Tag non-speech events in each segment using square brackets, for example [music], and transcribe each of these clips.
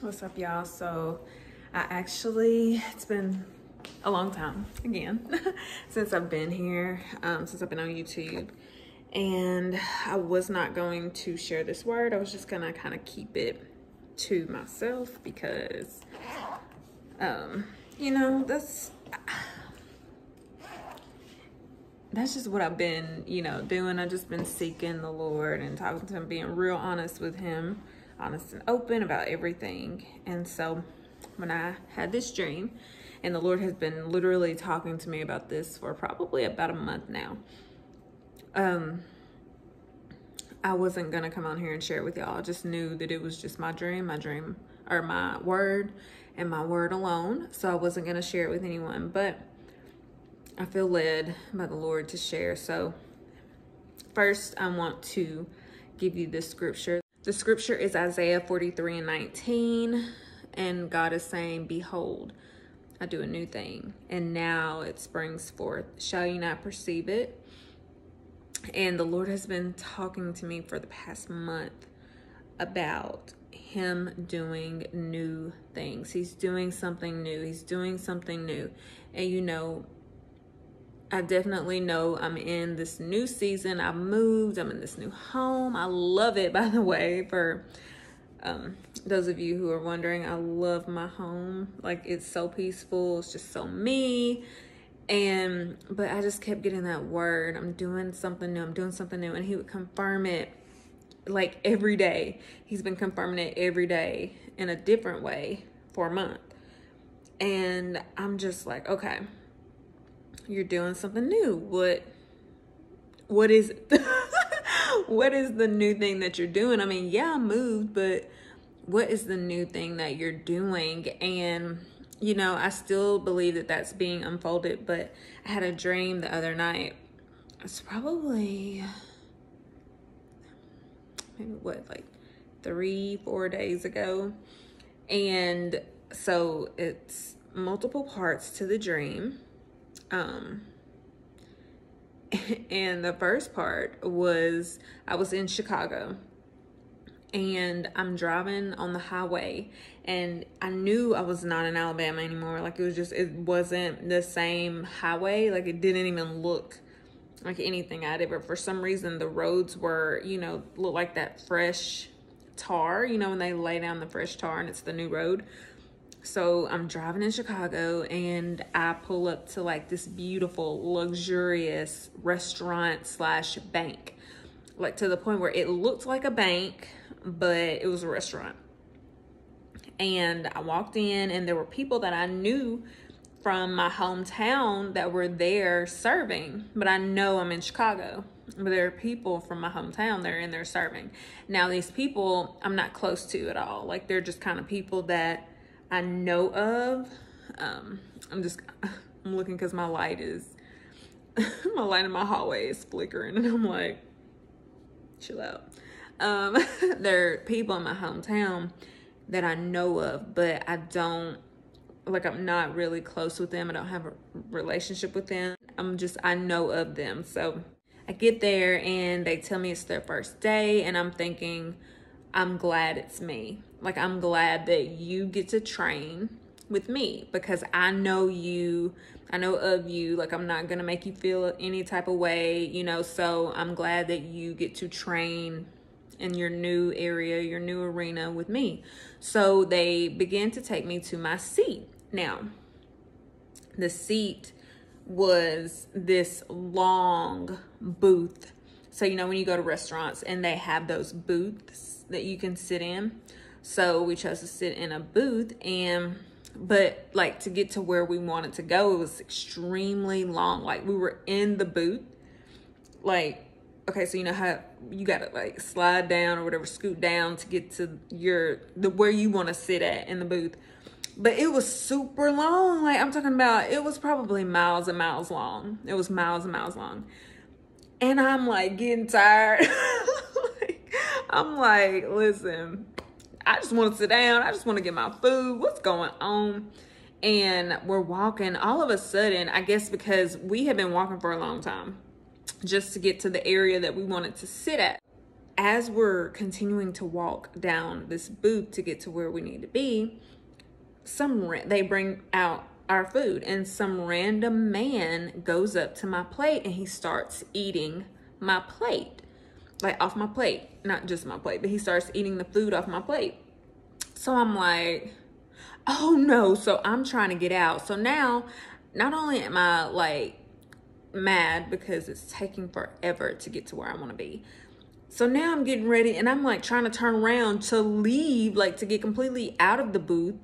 What's up, y'all? So, I actually, it's been a long time again [laughs] since I've been here, um, since I've been on YouTube. And I was not going to share this word. I was just gonna kind of keep it to myself because, um, you know, that's that's just what I've been, you know, doing. I've just been seeking the Lord and talking to him, being real honest with him, honest and open about everything. And so when I had this dream, and the Lord has been literally talking to me about this for probably about a month now. Um, I wasn't gonna come on here and share it with y'all. I just knew that it was just my dream, my dream, or my word, and my word alone. So I wasn't gonna share it with anyone. But I feel led by the Lord to share. So, first, I want to give you the scripture. The scripture is Isaiah 43 and 19. And God is saying, Behold, I do a new thing, and now it springs forth. Shall you not perceive it? And the Lord has been talking to me for the past month about him doing new things. He's doing something new. He's doing something new. And you know, I definitely know I'm in this new season. I've moved. I'm in this new home. I love it, [laughs] by the way, for um, those of you who are wondering. I love my home. Like, it's so peaceful. It's just so me. And, but I just kept getting that word. I'm doing something new. I'm doing something new. And he would confirm it like every day. He's been confirming it every day in a different way for a month. And I'm just like, okay you're doing something new. What what is [laughs] what is the new thing that you're doing? I mean, yeah, I moved, but what is the new thing that you're doing? And you know, I still believe that that's being unfolded, but I had a dream the other night. It's probably maybe what like three, four days ago. And so it's multiple parts to the dream. Um, [laughs] and the first part was I was in Chicago and I'm driving on the highway and I knew I was not in Alabama anymore. Like it was just, it wasn't the same highway. Like it didn't even look like anything I'd ever, for some reason the roads were, you know, look like that fresh tar, you know, when they lay down the fresh tar and it's the new road. So I'm driving in Chicago and I pull up to like this beautiful, luxurious restaurant slash bank. Like to the point where it looked like a bank, but it was a restaurant. And I walked in and there were people that I knew from my hometown that were there serving, but I know I'm in Chicago. But there are people from my hometown that are in there serving. Now, these people I'm not close to at all. Like, they're just kind of people that I know of. Um, I'm just, [laughs] I'm looking because my light is, [laughs] my light in my hallway is flickering and I'm like, chill out. Um, [laughs] there are people in my hometown that I know of, but I don't, like I'm not really close with them. I don't have a relationship with them. I'm just, I know of them. So I get there and they tell me it's their first day and I'm thinking, I'm glad it's me. Like, I'm glad that you get to train with me because I know you, I know of you. Like, I'm not going to make you feel any type of way, you know. So, I'm glad that you get to train in your new area, your new arena with me. So, they began to take me to my seat. Now, the seat was this long booth. So, you know, when you go to restaurants and they have those booths that you can sit in. So we chose to sit in a booth and but like to get to where we wanted to go, it was extremely long. Like we were in the booth. Like, okay, so you know how you gotta like slide down or whatever, scoot down to get to your the where you want to sit at in the booth. But it was super long. Like I'm talking about it was probably miles and miles long. It was miles and miles long. And I'm like getting tired. [laughs] like, I'm like, listen, I just want to sit down. I just want to get my food. What's going on? And we're walking. All of a sudden, I guess because we had been walking for a long time just to get to the area that we wanted to sit at. as we're continuing to walk down this booth to get to where we need to be, some they bring out our food and some random man goes up to my plate and he starts eating my plate like off my plate. Not just my plate but he starts eating the food off my plate. So i'm like oh no. So i'm trying to get out. So now not only am i like mad because it's taking forever to get to where i want to be so now i'm getting ready and i'm like trying to turn around to leave like to get completely out of the booth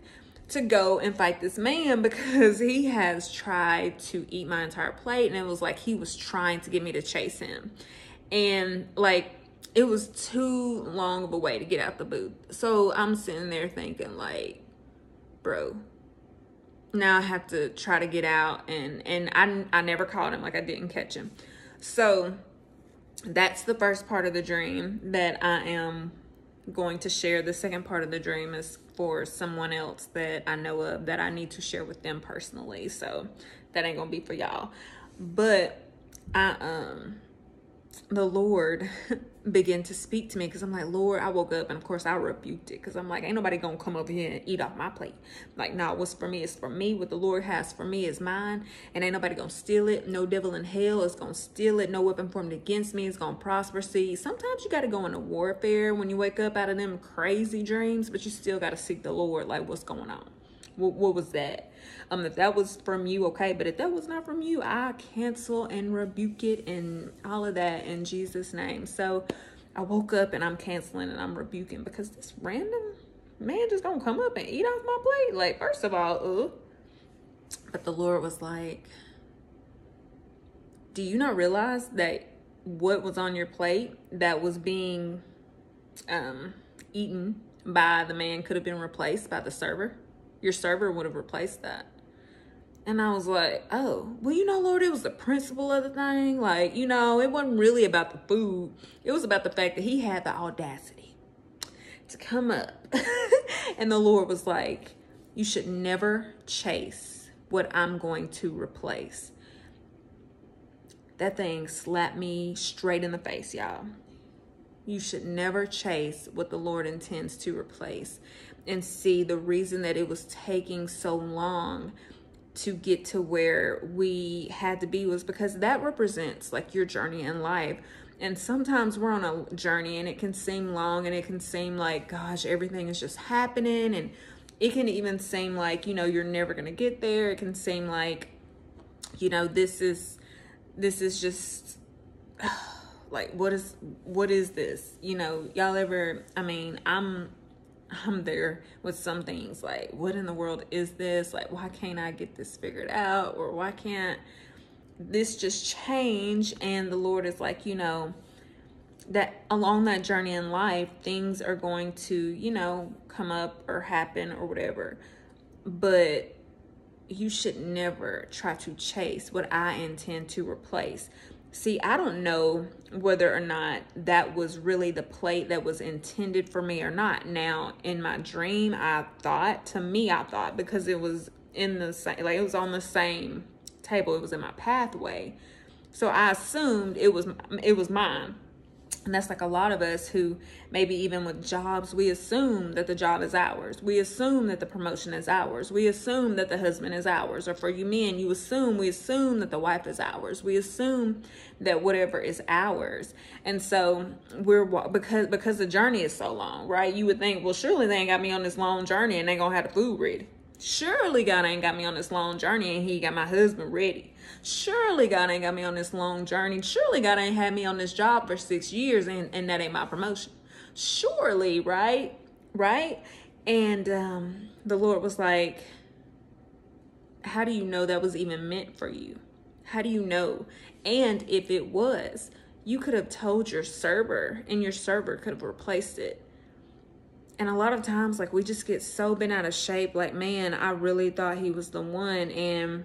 to go and fight this man [laughs] because he has tried to eat my entire plate and it was like he was trying to get me to chase him and like it was too long of a way to get out the booth. So i'm sitting there thinking like bro now i have to try to get out. And and i i never caught him. Like i didn't catch him. So that's the first part of the dream that i am going to share. The second part of the dream is for someone else that I know of that I need to share with them personally. So that ain't gonna be for y'all. But I um the Lord [laughs] begin to speak to me because I'm like, Lord, I woke up and of course I rebuked it because I'm like, ain't nobody gonna come over here and eat off my plate. Like, nah, what's for me is for me. What the Lord has for me is mine, and ain't nobody gonna steal it. No devil in hell is gonna steal it. No weapon formed against me is gonna prosper. See, sometimes you gotta go into warfare when you wake up out of them crazy dreams, but you still gotta seek the Lord, like what's going on. What, what was that? Um, if that was from you, okay. But if that was not from you, I cancel and rebuke it and all of that in Jesus' name. So I woke up and I'm canceling and I'm rebuking because this random man just gonna come up and eat off my plate. Like, first of all. But the Lord was like, Do you not realize that what was on your plate that was being um eaten by the man could have been replaced by the server? Your server would have replaced that. And I was like, oh, well, you know, Lord, it was the principle of the thing. Like, you know, it wasn't really about the food. It was about the fact that he had the audacity to come up. [laughs] and the Lord was like, you should never chase what I'm going to replace. That thing slapped me straight in the face, y'all. You should never chase what the Lord intends to replace and see the reason that it was taking so long to get to where we had to be was because that represents like your journey in life. And sometimes we're on a journey and it can seem long and it can seem like, gosh, everything is just happening. And it can even seem like, you know, you're never going to get there. It can seem like, you know, this is, this is just, [sighs] like, what is, what is this? You know, y'all ever, I mean, I'm, I'm there with some things like, what in the world is this? Like, why can't I get this figured out? Or why can't this just change? And the Lord is like, you know, that along that journey in life, things are going to, you know, come up or happen or whatever. But you should never try to chase what I intend to replace See, I don't know whether or not that was really the plate that was intended for me or not. Now, in my dream, I thought, to me, I thought because it was in the same, like it was on the same table, it was in my pathway. So I assumed it was it was mine. And that's like a lot of us who maybe even with jobs, we assume that the job is ours. We assume that the promotion is ours. We assume that the husband is ours. Or for you men, you assume, we assume that the wife is ours. We assume that whatever is ours. And so we're, because, because the journey is so long, right? You would think, well, surely they ain't got me on this long journey and they gonna have the food ready. Surely God ain't got me on this long journey and he got my husband ready. Surely God ain't got me on this long journey. Surely God ain't had me on this job for six years and, and that ain't my promotion. Surely, right? Right? And um, the Lord was like, How do you know that was even meant for you? How do you know? And if it was, you could have told your server, and your server could have replaced it and a lot of times like we just get so bent out of shape. Like man i really thought he was the one. And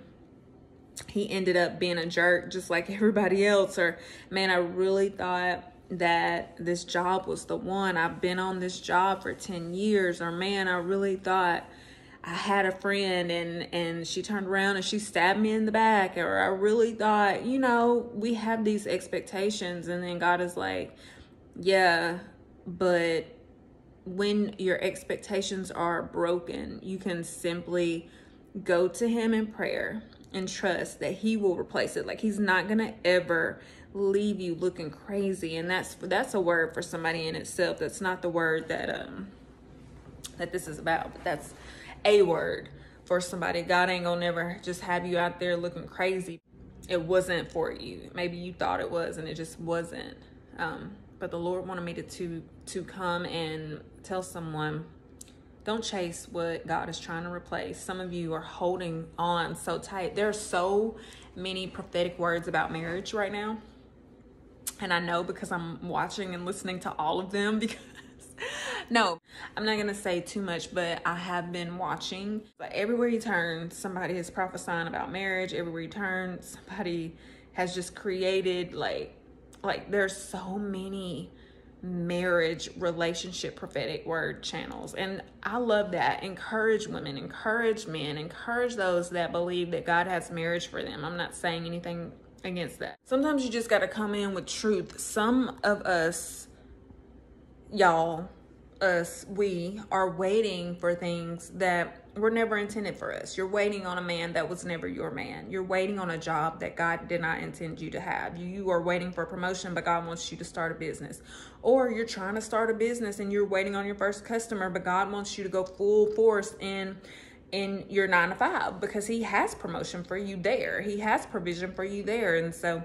he ended up being a jerk just like [laughs] everybody else. Or man i really thought that this job was the one. I've been on this job for 10 years. Or man i really thought i had a friend and and she turned around and she stabbed me in the back. Or i really thought you know we have these expectations. And then god is like yeah, but when your expectations are broken, you can simply go to him in prayer and trust that he will replace it. Like he's not going to ever leave you looking crazy and that's that's a word for somebody in itself. That's not the word that um that this is about, but that's a word for somebody. God ain't gonna never just have you out there looking crazy. It wasn't for you. Maybe you thought it was and it just wasn't. Um, but the Lord wanted me to, to to come and tell someone don't chase what God is trying to replace. Some of you are holding on so tight. There are so many prophetic words about marriage right now. And I know because I'm watching and listening to all of them [laughs] because no, I'm not gonna say too much, but I have been watching. But everywhere you turn, somebody is prophesying about marriage. Everywhere you turn, somebody has just created like like there's so many marriage relationship prophetic word channels. And i love that. Encourage women encourage men encourage those that believe that god has marriage for them. I'm not saying anything against that. Sometimes you just got to come in with truth. Some of us y'all us, we are waiting for things that were never intended for us. You're waiting on a man that was never your man. You're waiting on a job that God did not intend you to have. You are waiting for a promotion, but God wants you to start a business. Or you're trying to start a business and you're waiting on your first customer, but God wants you to go full force in in your 9 to 5 because he has promotion for you there. He has provision for you there. And so,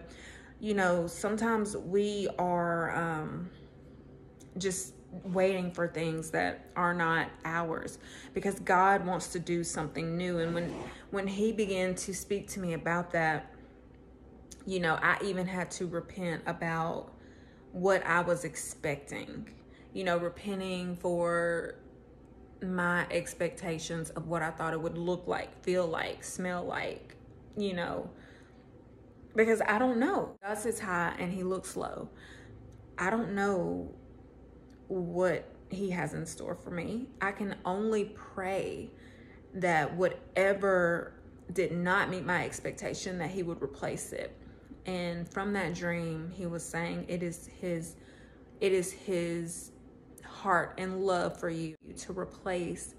you know, sometimes we are um just waiting for things that are not ours. Because God wants to do something new. And when when he began to speak to me about that you know I even had to repent about what I was expecting. You know repenting for my expectations of what I thought it would look like feel like smell like you know. Because I don't know. God sits high and he looks low. I don't know what he has in store for me. I can only pray that whatever did not meet my expectation that he would replace it. And from that dream, he was saying it is his it is his heart and love for you to replace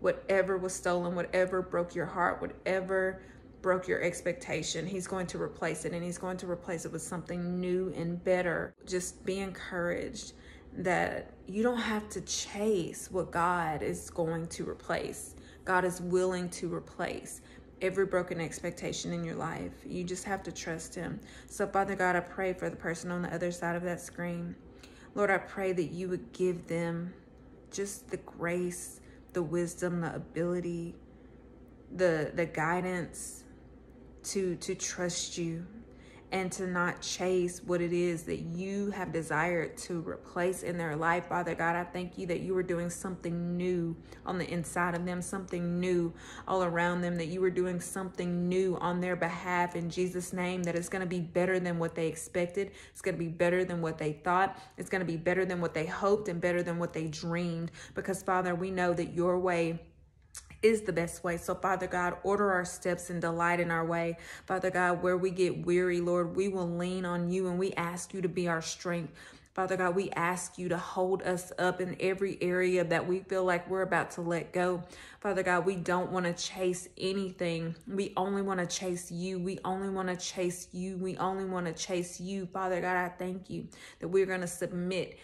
whatever was stolen, whatever broke your heart, whatever broke your expectation. He's going to replace it and he's going to replace it with something new and better. Just be encouraged that you don't have to chase what God is going to replace. God is willing to replace every broken expectation in your life. You just have to trust Him. So, Father God, I pray for the person on the other side of that screen. Lord, I pray that you would give them just the grace, the wisdom, the ability, the the guidance to to trust you and to not chase what it is that you have desired to replace in their life. Father God, I thank you that you were doing something new on the inside of them, something new all around them, that you were doing something new on their behalf in Jesus' name, that it's going to be better than what they expected. It's going to be better than what they thought. It's going to be better than what they hoped and better than what they dreamed. Because, Father, we know that your way is the best way. So, Father God, order our steps and delight in our way. Father God, where we get weary, Lord, we will lean on you and we ask you to be our strength. Father God, we ask you to hold us up in every area that we feel like we're about to let go. Father God, we don't want to chase anything. We only want to chase you. We only want to chase you. We only want to chase you. Father God, I thank you that we're going to submit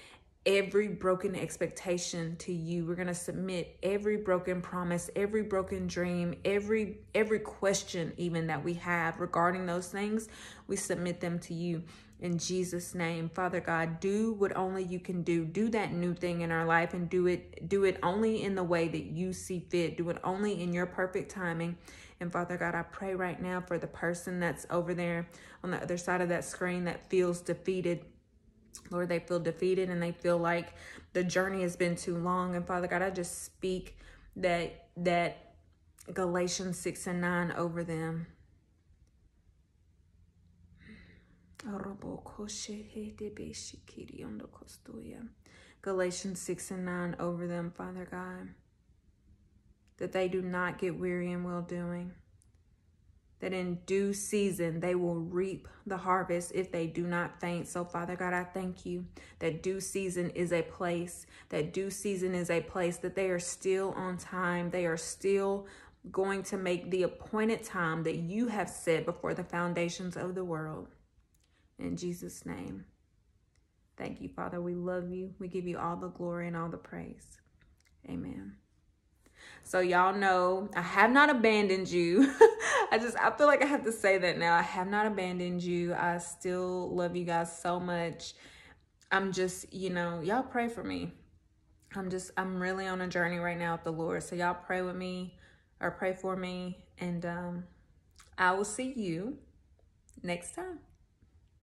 every broken expectation to you. We're going to submit every broken promise every broken dream every every question even that we have regarding those things we submit them to you in Jesus name. Father God do what only you can do. Do that new thing in our life and do it do it only in the way that you see fit. Do it only in your perfect timing. And Father God I pray right now for the person that's over there on the other side of that screen that feels defeated Lord, they feel defeated and they feel like the journey has been too long. And Father God, I just speak that that Galatians 6 and 9 over them. Galatians 6 and 9 over them, Father God, that they do not get weary in well doing. That in due season they will reap the harvest if they do not faint. So, Father God, I thank you that due season is a place, that due season is a place that they are still on time, they are still going to make the appointed time that you have set before the foundations of the world. In Jesus' name. Thank you, Father. We love you. We give you all the glory and all the praise. Amen. So y'all know I have not abandoned you. [laughs] I just I feel like I have to say that now. I have not abandoned you. I still love you guys so much. I'm just, you know, y'all pray for me. I'm just I'm really on a journey right now with the Lord. So y'all pray with me or pray for me and um I will see you next time.